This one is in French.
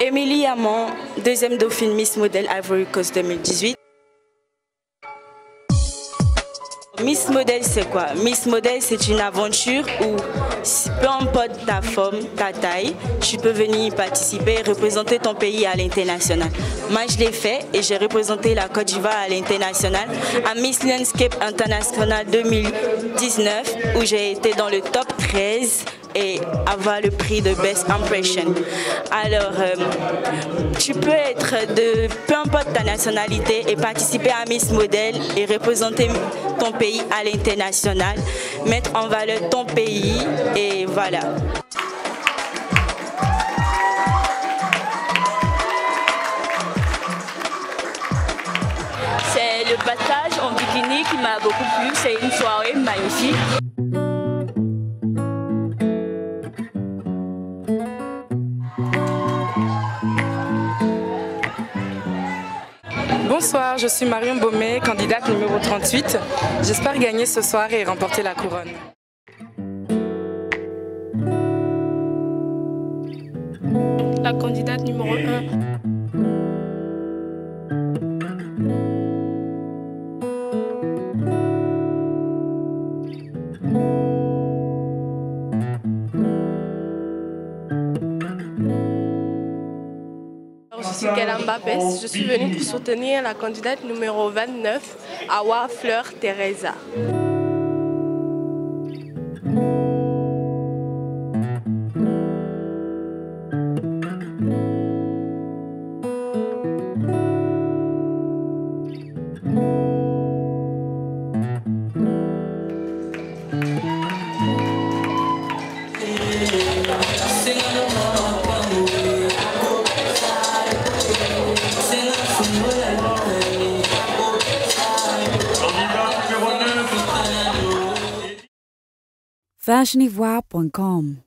Émilie Hamon, deuxième dauphine Miss Model Ivory Coast 2018. Miss Model, c'est quoi? Miss Model, c'est une aventure où, peu importe ta forme, ta taille, tu peux venir participer et représenter ton pays à l'international. Moi, je l'ai fait et j'ai représenté la Côte d'Ivoire à l'international à Miss Landscape International 2019 où j'ai été dans le top 13 et avoir le prix de Best Impression. Alors, euh, tu peux être de peu importe ta nationalité et participer à Miss Model et représenter ton pays à l'international, mettre en valeur ton pays et voilà. C'est le passage en bikini qui m'a beaucoup plu, c'est une soirée magnifique. Bonsoir, je suis Marion Baumet, candidate numéro 38. J'espère gagner ce soir et remporter la couronne. La candidate numéro 1. Je suis Kalamba Je suis venue pour soutenir la candidate numéro 29, Awa Fleur Teresa. fashionivwa.com